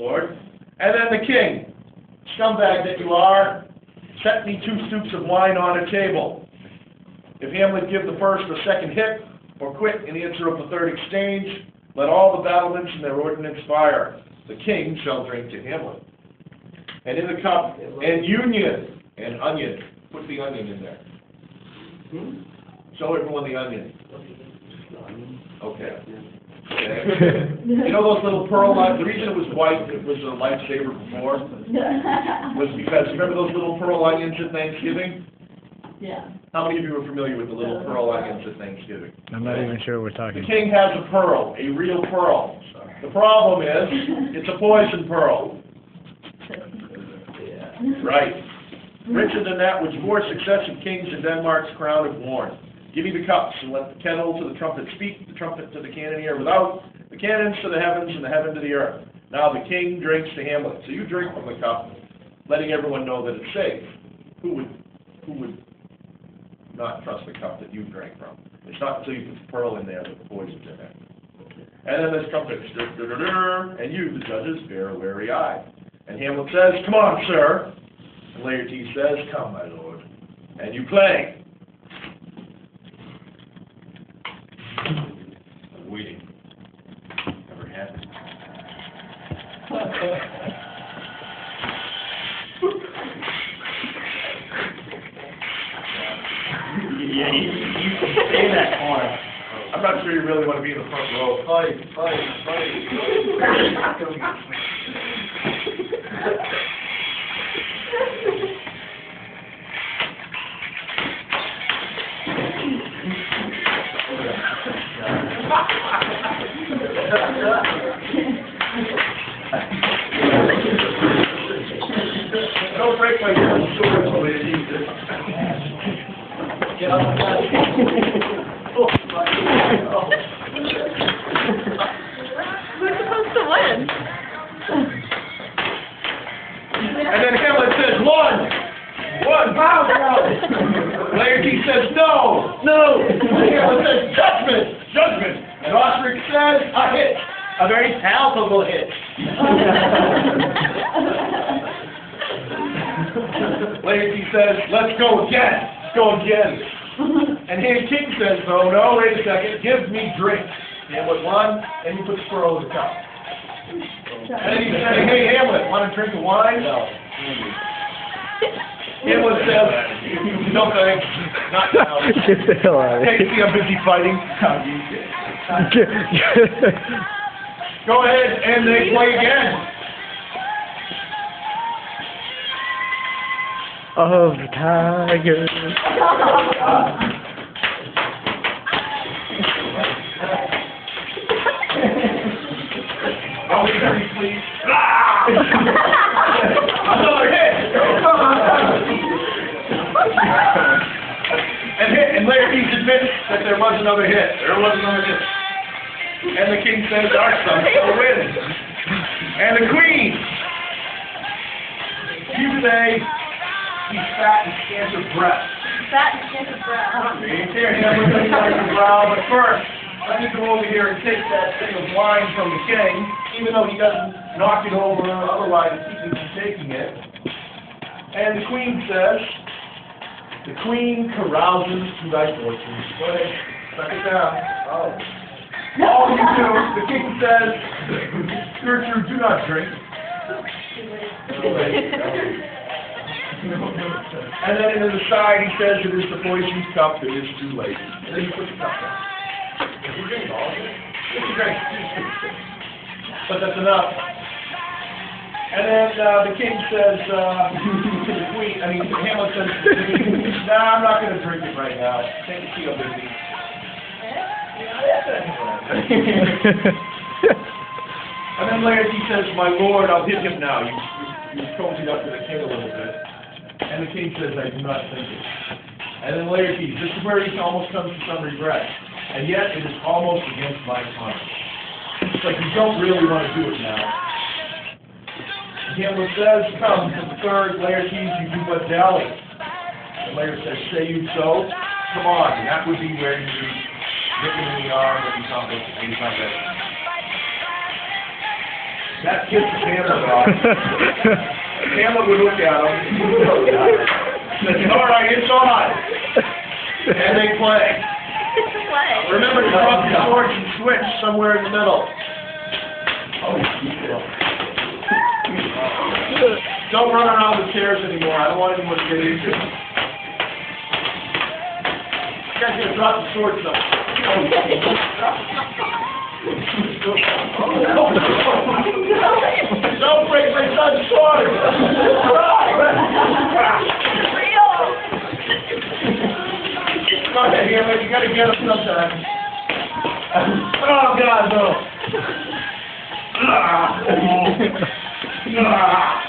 Lord. And then the king, scumbag that you are, set me two stoops of wine on a table. If Hamlet give the first or second hit, or quit in answer of the third exchange, let all the battlements and their ordnance fire. The king shall drink to Hamlet. And in the cup, and union, and onion. Put the onion in there. Hmm? Show everyone the onion. Okay. Okay. You know those little pearl lines, the reason it was white, it was a lifesaver before, was because, remember those little pearl onions at Thanksgiving? Yeah. How many of you are familiar with the little pearl onions at Thanksgiving? I'm not even sure what we're talking. The talking. king has a pearl, a real pearl. The problem is, it's a poison pearl. Right. Richer than that which more successive kings in Denmark's crown have worn. Give me the cups, and let the kettle to the trumpet speak, the trumpet to the cannoneer without, the cannons to the heavens, and the heaven to the earth. Now the king drinks to Hamlet. So you drink from the cup, letting everyone know that it's safe. Who would, who would not trust the cup that you drank from? It's not until you put the pearl in there that the poison's in there. And then there's trumpets, and you, the judges, bear a wary eye. And Hamlet says, Come on, sir. And Laertes says, Come, my lord. And you play. I'm waiting. Never. Yeah, you, you can stay in that corner. I'm not sure you really want to be in the front row. Fight, fight, Don't Get up. My God. Who's supposed to win? And then Hamlet says, one, one, pow, pow. Laertes says, no, no. Hamlet says, judgment, judgment. And Osric says, a hit, a very palpable hit. Laertes says, let's go again, let's go again. And Ham King says, no, no, wait a second, give me drink. Hamlet won, and he puts pearl in the cup. And then he said, hey, Hamlet, want a drink of wine? No. Hamlet says, no thanks, not now. Get the hell out of Hey, see, I'm busy fighting. Go ahead, and they play again. Of tigers. Another hit. And hit, and admits that there was another hit. There was another hit. And the king says, our son shall win. And the queen. You say, he's fat and scant of breath. Fat and skin of brown. Being here, Hamlet, let me like your brow, but first, let me go over here and take that thing of wine from the king, even though he doesn't knock it over, otherwise keep me from taking it. And the queen says, the queen carouses to thy fortunes. Go ahead, suck it down. Oh. All you do, the king says, Gertrude, do not drink. And then in the side, he says, it is the poisoned cup, it is too late. And then you put the cup down. We're all of it. A drink. But that's enough. And then, uh, the king says, uh, to the queen, I mean, Hamlet says, to nah, I'm not gonna drink it right now. Can't you busy? And then Laertes says, my lord, I'll hit him now. You, you, you've cozied up to the king a little bit. And the king says, I do not think it. And then Laertes, this is where he almost comes to some regret. And yet, it is almost against my conscience. It's like you don't really want to do it now. Hamlet says, come to the third, Laertes, you do but dally. And Laertes says, say you so? Come on, and that would be where you nip him in the arm and he's not, and he's not ready. That kid's hammered off. Hamlet would look at him. Said, all right, it's on. And they play. Play. Remember to drop the torch and switch somewhere in the middle. Don't run around with chairs anymore. I don't want anyone to get injured. You guys gonna drop the swords though. Don't break my son's sword! Go ahead, Gotta get him sometime. Oh, God, no. Ah. Ah.